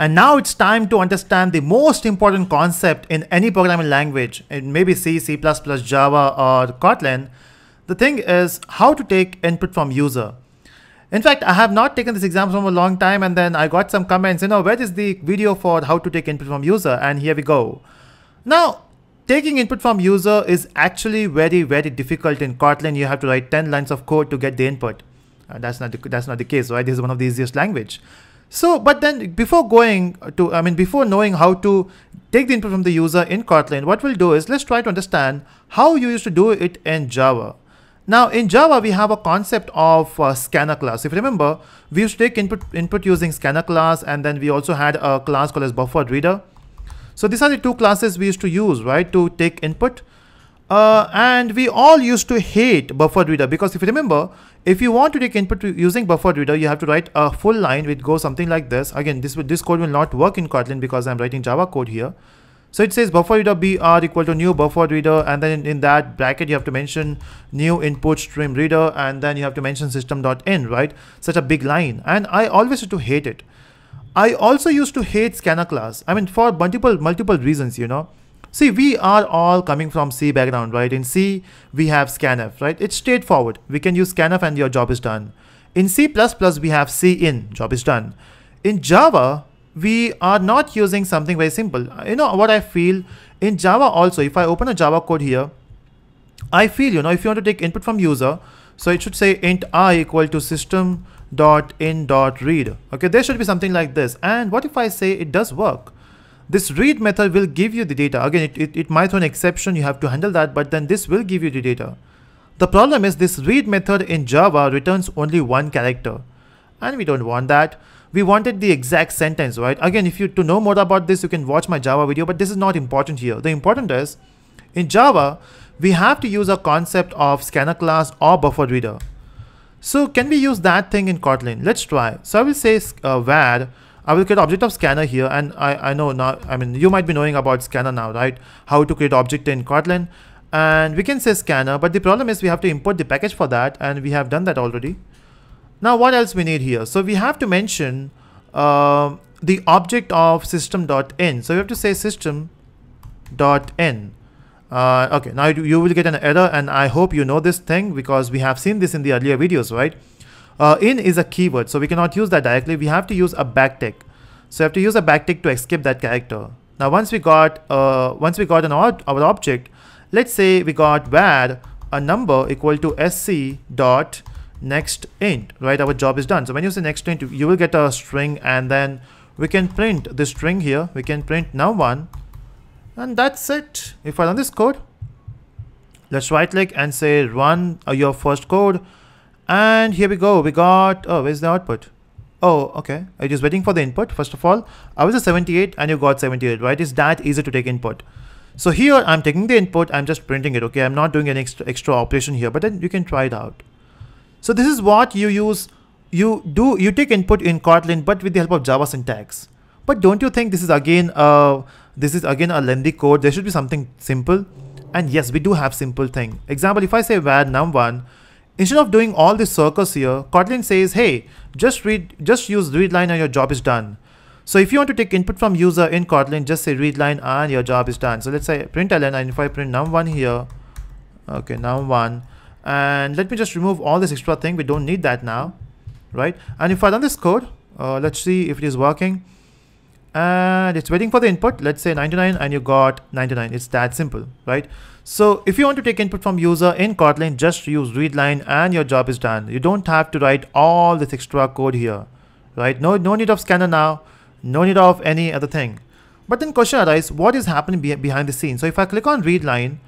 And now it's time to understand the most important concept in any programming language, in maybe C, C++, Java, or Kotlin. The thing is how to take input from user. In fact, I have not taken this exam from a long time and then I got some comments, you know, where is the video for how to take input from user? And here we go. Now, taking input from user is actually very, very difficult in Kotlin. You have to write 10 lines of code to get the input. Uh, that's not the, that's not the case, right? This is one of the easiest language. So, but then before going to, I mean, before knowing how to take the input from the user in Kotlin, what we'll do is let's try to understand how you used to do it in Java. Now in Java, we have a concept of uh, scanner class. If you remember, we used to take input, input using scanner class, and then we also had a class called as buffered reader. So these are the two classes we used to use, right, to take input. Uh, and we all used to hate buffered reader because if you remember, if you want to take input using buffered reader, you have to write a full line which goes something like this. Again, this, this code will not work in Kotlin because I'm writing Java code here. So it says buffer reader br equal to new buffer reader and then in, that bracket you have to mention new input stream reader and then you have to mention system.in, right? Such a big line and I always used to hate it. I also used to hate scanner class. I mean for multiple multiple reasons, you know. See, we are all coming from C background, right? In C, we have scanf, right? It's straightforward. We can use scanf and your job is done. In C++, we have cin, job is done. In Java, we are not using something very simple. You know what I feel in Java also, if I open a Java code here, I feel, you know, if you want to take input from user, so it should say int i equal to system dot in dot read. Okay, there should be something like this. And what if I say it does work? This read method will give you the data. Again, it, it, it might throw an exception, you have to handle that, but then this will give you the data. The problem is this read method in Java returns only one character. And we don't want that. We wanted the exact sentence, right? Again, if you to know more about this, you can watch my Java video, but this is not important here. The important is, in Java, we have to use a concept of scanner class or buffer reader. So can we use that thing in Kotlin? Let's try. So I will say uh, var I will create object of scanner here and I, I know now, I mean, you might be knowing about scanner now, right? How to create object in Kotlin and we can say scanner, but the problem is we have to import the package for that and we have done that already. Now what else we need here? So we have to mention uh, the object of system.in. So we have to say system.in. Uh, okay, now you will get an error and I hope you know this thing because we have seen this in the earlier videos, right? Uh, in is a keyword, so we cannot use that directly. We have to use a backtick. So we have to use a backtick to escape that character. Now, once we got uh, once we got an our object, let's say we got var a number equal to sc dot next int, right? Our job is done. So when you say next int, you will get a string and then we can print the string here. We can print num1 and that's it. If I run this code, let's right click and say run uh, your first code and here we go. We got, oh, where's the output? Oh, okay. It is waiting for the input. First of all, I was a 78 and you got 78, right? is that easy to take input. So here I'm taking the input. I'm just printing it. Okay. I'm not doing any extra, extra operation here, but then you can try it out. So this is what you use. You do, you take input in Kotlin, but with the help of Java syntax. But don't you think this is again, uh, this is again a lengthy code. There should be something simple. And yes, we do have simple thing. Example, if I say var num1, Instead of doing all this circus here, Kotlin says, hey, just read, just use readline and your job is done. So if you want to take input from user in Kotlin, just say readline and your job is done. So let's say println and if I print num1 here, okay, num1, and let me just remove all this extra thing. We don't need that now, right? And if I run this code, uh, let's see if it is working. And it's waiting for the input. Let's say 99 and you got 99. It's that simple, right? So if you want to take input from user in Kotlin, just use readline and your job is done. You don't have to write all this extra code here, right? No, no need of scanner now, no need of any other thing. But then question arises, what is happening be behind the scenes? So if I click on readline,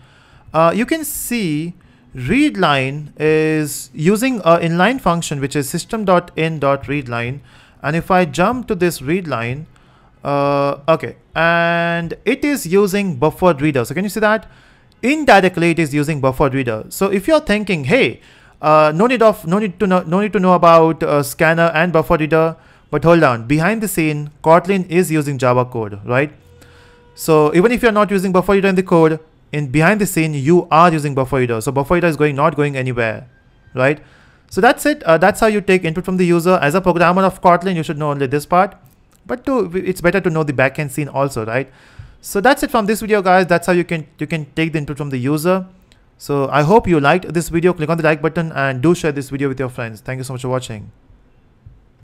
uh, you can see readline is using an inline function, which is system.in.readline. And if I jump to this readline, uh, okay, and it is using buffered reader. So can you see that? indirectly it is using buffered reader. So if you're thinking, hey, uh, no need of no need to know no need to know about uh, scanner and buffer reader, but hold on, behind the scene, Kotlin is using Java code, right? So even if you're not using buffer reader in the code, in behind the scene you are using buffer reader. So buffer reader is going not going anywhere, right? So that's it. Uh, that's how you take input from the user. As a programmer of Kotlin, you should know only this part. But to, it's better to know the backend scene also, right? So that's it from this video, guys. That's how you can you can take the input from the user. So I hope you liked this video. Click on the like button and do share this video with your friends. Thank you so much for watching.